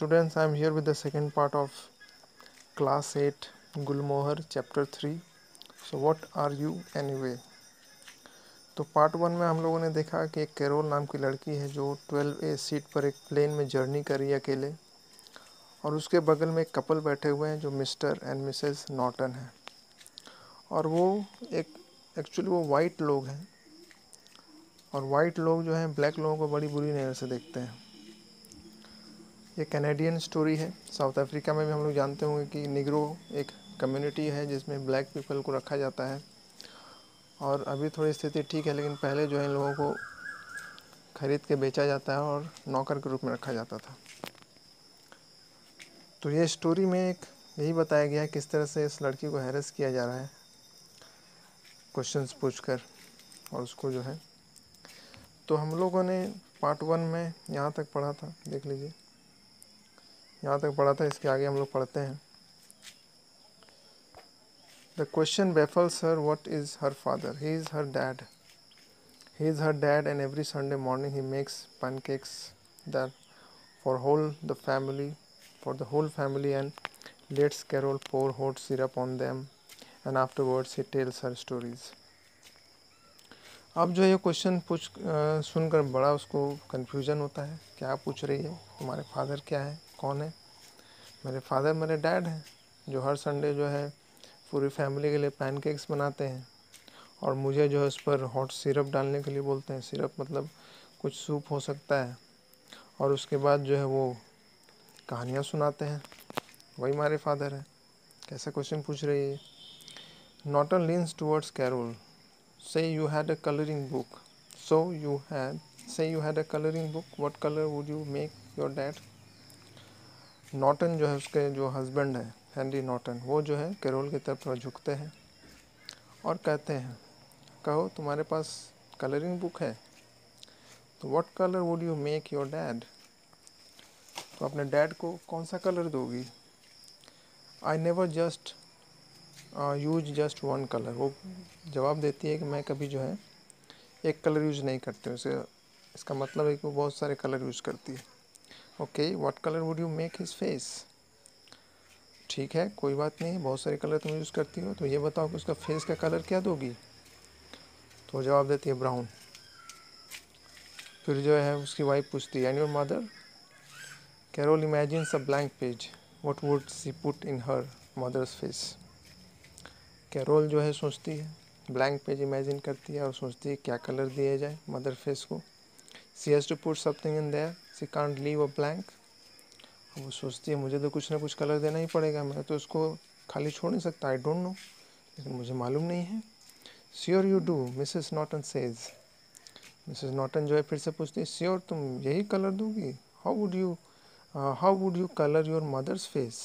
students, I am here with the second part of class 8 Gulmohar chapter 3. So what are you anyway? तो part one में हम लोगों ने देखा कि एक कैरोल नाम की लड़की है जो 12 ए सीट पर एक प्लेन में जर्नी कर है अकेले और उसके बगल में एक कपल बैठे हुए हैं जो मिस्टर एंड मिसेस नॉटन हैं और वो एक एक्चुअली वो वाइट लोग हैं और वाइट लोग जो हैं ब्लैक लोगों को बड़ी बुरी नज़र से देखते हैं ये कैनेडियन स्टोरी है। साउथ अफ्रीका में भी हम लोग जानते होंगे कि निग्रो एक कम्युनिटी है जिसमें ब्लैक पीपल को रखा जाता है। और अभी थोड़ी स्थिति ठीक है, लेकिन पहले जो है इन लोगों को खरीद के बेचा जाता है और नौकर के रूप में रखा जाता था। तो ये स्टोरी में एक यही बताया गया है किस तरह से इस लड़की को हैरस किया जा रहा है। क्वेश्चंस पूछकर और उसको जो है। तो हम लोगों ने पार्ट वन में यहाँ तक पढ़ा था, देख लीजिए। यहाँ तक पढ़ा था, इसके आगे हम लोग पढ़ते हैं। The question baffles her what is her father he is her dad he is her dad and every Sunday morning he makes pancakes that for whole the family, for the whole family and lets Carol pour hot syrup on them and afterwards he tells her stories. अब जो ये question पूछ सुनकर बड़ा उसको confusion होता है, क्या पूछ रही है? तुम्हारे फादर क्या है? कौन है? मेरे फादर मेरे डैड हैं, जो हर संडे जो है पूरी फैमिली के लिए पैनकेक्स बनाते हैं और मुझे जो है उस पर हॉट सिरप डालने के लिए बोलते हैं। सिरप मतलब कुछ सूप हो सकता है। और उसके बाद जो है वो कहानियाँ सुनाते हैं। वही हमारे फादर हैं। कैसा क्वेश्चन पूछ रही है Norton leans towards Carol say you had a coloring book. So you had, say you had a coloring book. What color would you make your dad Norton जो है, उसके जो हस्बैंड है हेनरी नॉटन वो जो है कैरोल की तरफ़ झुकते हैं और कहते हैं, कहो, तुम्हारे पास कलरिंग बुक है? तो what colour would you make your dad तो अपने डैड को कौन सा कलर दोगी? I never just use just one colour वो जवाब देती है कि मैं कभी जो है एक कलर यूज़ नहीं करती उसे इसका मतलब है कि वो बहुत सारे कलर यूज़ करती है। Okay what colour would you make his face ठीक है, कोई बात नहीं, बहुत सारे कलर तुम यूज़ करती हो तो ये बताओ कि उसका फेस का कलर क्या दोगी? तो जवाब देती है ब्राउन फिर जो है उसकी वाइफ पूछती है and your mother Carol imagine a blank page what would she put in her mother's face Carol जो है सोचती है ब्लैंक पेज इमेजिन करती है और सोचती है क्या कलर दिया जाए मदर फेस को. She has to put something in there she can't leave a blank वो सोचती है, मुझे तो कुछ ना कुछ कलर देना ही पड़ेगा, मैं तो उसको खाली छोड़ नहीं सकता आई डोंट नो लेकिन मुझे मालूम नहीं है। Sure you do Mrs Norton says Mrs Norton जो है फिर से पूछती है श्योर तुम यही कलर दोगी? How would you how would you colour your mother's face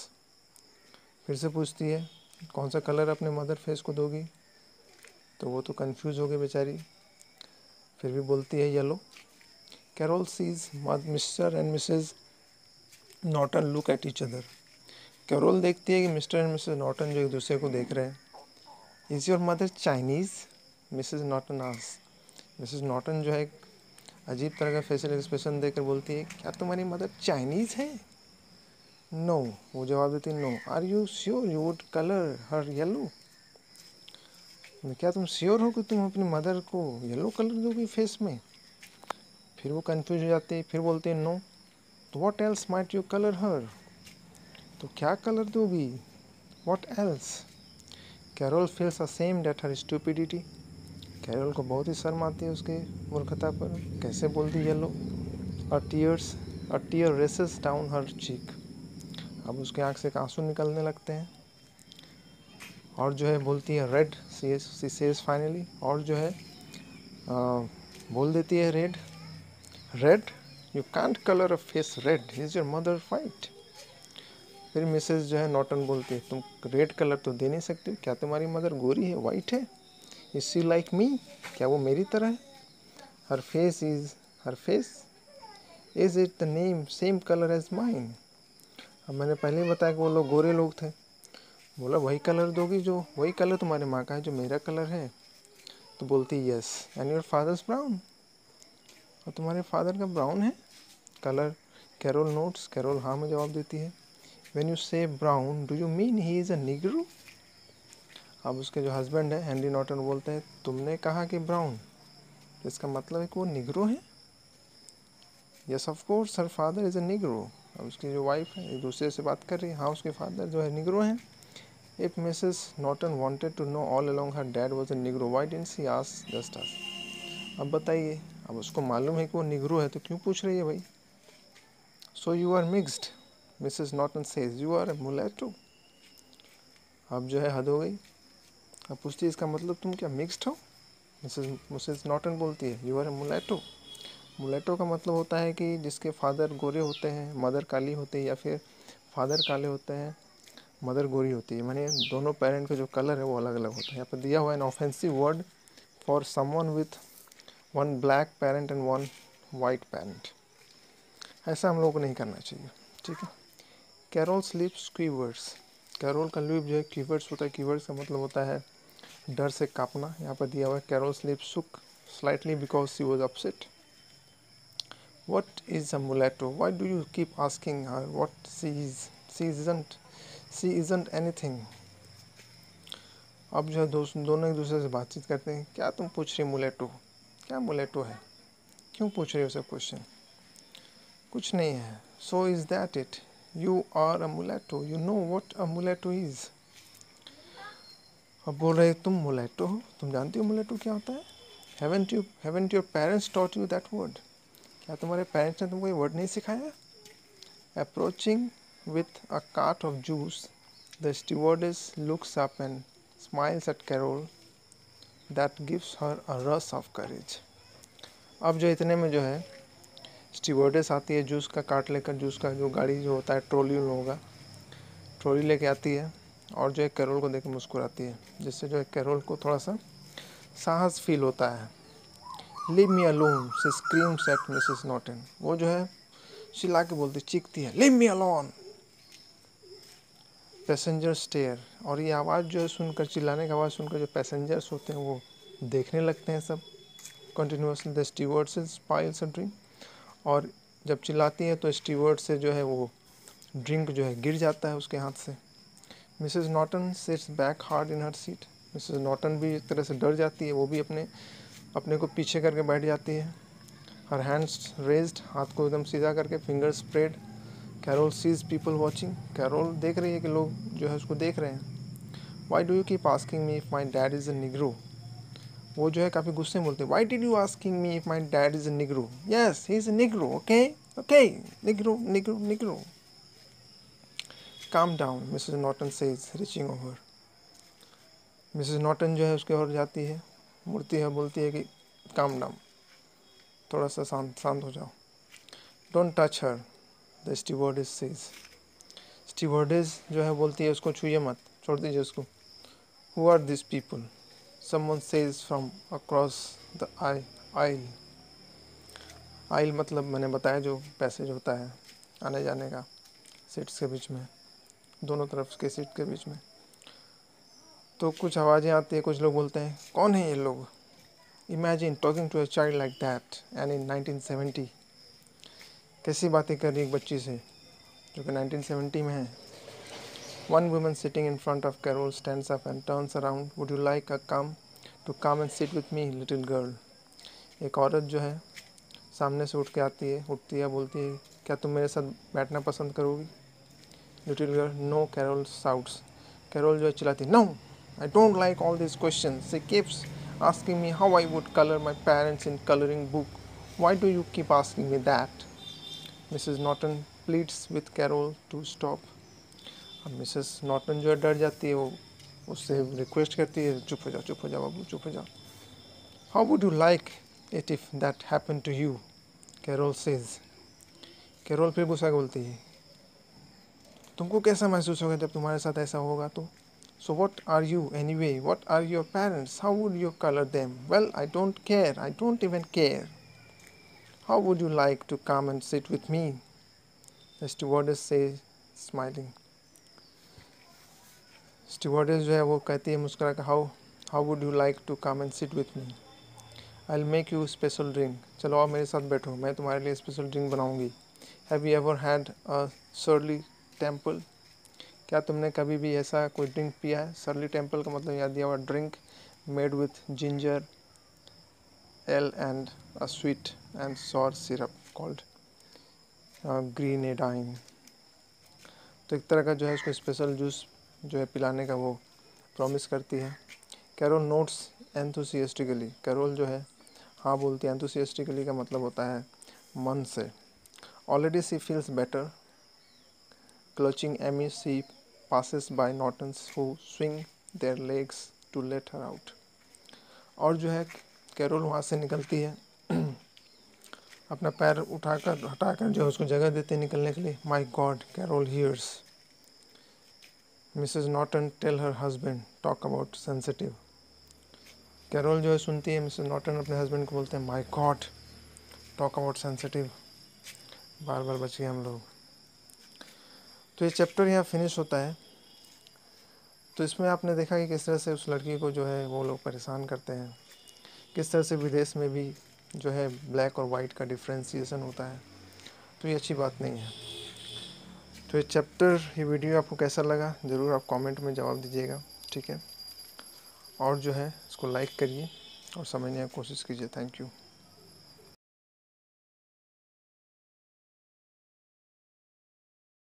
फिर से पूछती है, कौन सा कलर अपने मदर फेस को दोगी? तो वो तो कंफ्यूज हो गई बेचारी। फिर भी बोलती है yellow Carol says Mr and Mrs Norton look at each other Carol देखती है कि मिस्टर एंड मिसेस नॉटन जो एक दूसरे को देख रहे हैं। Is your mother Chinese Mrs Norton us Mrs Norton जो है एक अजीब तरह का फेशियल एक्सप्रेशन देकर बोलती है, क्या तुम्हारी मदर चाइनीज़ है? नो वो जवाब देती है no are you sure you would colour her yellow क्या तुम श्योर हो कि तुम अपनी मदर को येलो कलर दोगी फेस में? फिर वो कंफ्यूज हो जाते फिर बोलते हैं नो तो what else might you colour her तो क्या कलर दोगी? What else Carol feels ashamed at her stupidity Carol को बहुत ही शर्म आती है उसके मूर्खता पर। कैसे बोलती येलो और टीयर्स और tear races down her cheek अब उसके आँख से आँसू निकलने लगते हैं। और जो है बोलती है red she she says finally और जो है आ, बोल देती है red red you can't colour a face red is your mother white फिर मिसेस जो है नॉटन बोलती है, तुम रेड कलर तो दे नहीं सकते क्या तुम्हारी मदर गोरी है? वाइट है? इज़ सी लाइक मी क्या वो मेरी तरह है? Her face is her face is it the name same colour as mine अब मैंने पहले ही बताया कि वो लोग गोरे लोग थे। बोला, वही कलर दोगी जो, वही कलर तुम्हारे माँ का है, जो मेरा कलर है? तो बोलती yes and your father's brown और तुम्हारे फादर का ब्राउन है? कलर कैरोल नोट्स कैरोल हाँ में जवाब देती है। When you say brown do you mean he is a negro अब उसके जो हस्बैंड है हेनरी नॉटन बोलते हैं, तुमने कहा कि ब्राउन तो इसका मतलब है कि वो निगरो है? Yes of course her father is a negro अब उसकी जो वाइफ है एक दूसरे से बात कर रही है। हाँ उसके फादर जो है निगरो हैं। If Mrs Norton wanted to know all along her dad was a negro why didn't she ask just ask अब बताइए अब उसको मालूम है कि वो निगरू है तो क्यों पूछ रही है भाई? So you are mixed Mrs Norton says you are a mulatto अब जो है हद हो गई। अब पूछती है इसका मतलब तुम क्या मिक्सड हो? मिसेस मिसेस नॉटन बोलती है यू आर ए मुलेटो मुलेटो का मतलब होता है कि जिसके फादर गोरे होते हैं मदर काली होती है, या फिर फादर काले होते हैं मदर गोरी होती है। माने दोनों पेरेंट का जो कलर है वो अलग अलग होता है। यहाँ पर दिया हुआ an offensive word for someone with one black parent and one white parent ऐसा हम लोगों को नहीं करना चाहिए, ठीक है कैरोल स्लीप्स कीवर्ड्स कैरोल का लिप जो है कीवर्ड्स होता है कीवर्ड्स का मतलब होता है डर से कांपना यहाँ पर दिया हुआ है Carol slip shook slightly because she was upset What is a mulatto? Why do you keep asking her what she is? She isn't. She isn't anything. अब जो है दोनों एक दूसरे से बातचीत करते हैं क्या तुम पूछ रही मुलेटो क्या मुलेटो है? क्यों पूछ रहे हो सब क्वेश्चन कुछ नहीं है। So is that it you are a mulatto you know what a mulatto is अब बोल रहे, तुम मुलेटो हो? तुम जानती हो मुलेटो क्या होता है? Haven't you haven't your parents taught you that word क्या तुम्हारे पेरेंट्स ने तुमको ये वर्ड नहीं सिखाया? Approaching with a cart of juice the stewardess looks up and smiles at Carol that gives her a rush of courage अब जो इतने में जो है, स्टीवर्डेस आती है, जूस का कार्ट लेकर, जूस का जो गाड़ी जो होता है, ट्रॉली का ट्रॉली लेके आती है और जो है कैरोल को देख मुस्कुराती है, जिससे जो है कैरोल को थोड़ा सा साहस फील होता है। Leave me alone she scream at Mrs Norton वो जो है, चिल्ला के बोलती, चीखती है leave me alone passenger stare और ये आवाज़ जो है सुनकर, चिल्लाने की आवाज़ सुनकर जो पैसेंजर्स होते हैं, वो देखने लगते हैं सब। कंटिन्यूसली द से स्पाइल्स अ ड्रिंक और जब चिल्लाती है तो स्टीवर्ड से जो है वो ड्रिंक जो है गिर जाता है उसके हाथ से। Mrs Norton sits back hard in her seat Mrs Norton भी एक तरह से डर जाती है, वो भी अपने अपने को पीछे करके बैठ जाती है। हर हैंड्स रेज्ड हाथ को एकदम सीधा करके finger spread Carol sees people watching Carol देख रही है कि लोग जो है उसको देख रहे हैं। Why do you keep asking me if my dad is a negro वो जो है काफ़ी गुस्से में बोलते हैं। Why did you asking me if my dad is a negro yes he is a negro okay okay negro negro negro calm down Mrs Norton says reaching over Mrs Norton जो है उसके और जाती है, मुड़ती है, बोलती है कि काम डाउन थोड़ा सा शांत शांत हो जाओ। Don't touch her the steward is says stewardess जो है बोलती है, उसको छूए मत, छोड़ दीजिए उसको। Who are this people someone says from across the I aisle aisle मतलब मैंने बताया जो पैसेज होता है, आने जाने का सीट्स के बीच में, दोनों तरफ़ के सीट के बीच में। तो कुछ आवाज़ें आती है, कुछ लोग बोलते हैं, कौन है ये लोग? Imagine talking to a child like that and in 1970 कैसी बातें कर रही है एक बच्ची से, जो कि 1970 में है। One woman sitting in front of Carol stands up and turns around would you like a come to come and sit with me little girl एक औरत जो है, सामने से उठ के आती है, उठती है, बोलती है, क्या तुम मेरे साथ बैठना पसंद करोगी? Little girl no Carol shouts Carol जो है चिल्लाती no I don't like all this question She keeps asking me how I would color my parents in coloring book. Why do you keep asking me that? Mrs Norton pleads with Carol to stop अब Mrs Norton जो है डर जाती है, वो उससे request करती है, चुप हो जाओ, चुप हो जाओ बाबू, चुप हो जाओ। How would you like it if that happen to you Carol says Carol फिर गुस्सा बोलती है, तुमको कैसा महसूस होगा जब तुम्हारे साथ ऐसा होगा तो? So what are you anyway what are your parents how would you colour them well I don't care I don't even care How would you like to come and sit with me? The stewardess says, smiling. Stewardess जो है वो कहती है मुस्कुरा कर how how would you like to come and sit with me I make you special drink चलो आप मेरे साथ बैठो मैं तुम्हारे लिए स्पेशल ड्रिंक बनाऊँगी. हैव हैड सर्ली टेंपल क्या तुमने कभी भी ऐसा कोई ड्रिंक पिया है? सर्ली टेंपल का मतलब याद दिया हुआ drink made with ginger ale and a sweet and sour syrup called grenadine तो एक तरह का जो है उसको स्पेशल जूस जो है पिलाने का वो प्रॉमिस करती है। कैरोल नोट्स एंथुसियस्टिकली कैरोल जो है हाँ बोलती है एंथुसियस्टिकली का मतलब होता है मन से। Already she feels better clutching Amy she passes by Nortons who swing their legs to let her out. और जो है कैरोल वहाँ से निकलती है। अपना पैर उठाकर, हटाकर जो है उसको जगह देते हैं निकलने के लिए। My God Carol hears Mrs Norton tell her husband talk about sensitive Carol जो है सुनती है मिसेस नॉटन अपने हस्बैंड को बोलते हैं my God talk about sensitive बार बार बच गए हम लोग। तो ये चैप्टर यहाँ फिनिश होता है। तो इसमें आपने देखा कि किस तरह से उस लड़की को जो है वो लोग परेशान करते हैं। किस तरह से विदेश में भी जो है ब्लैक और वाइट का डिफ्रेंसीसन होता है तो ये अच्छी बात नहीं है। तो ये चैप्टर, ये वीडियो आपको कैसा लगा, ज़रूर आप कमेंट में जवाब दीजिएगा, ठीक है? और जो है, इसको लाइक करिए और समझने की कोशिश कीजिए। Thank you.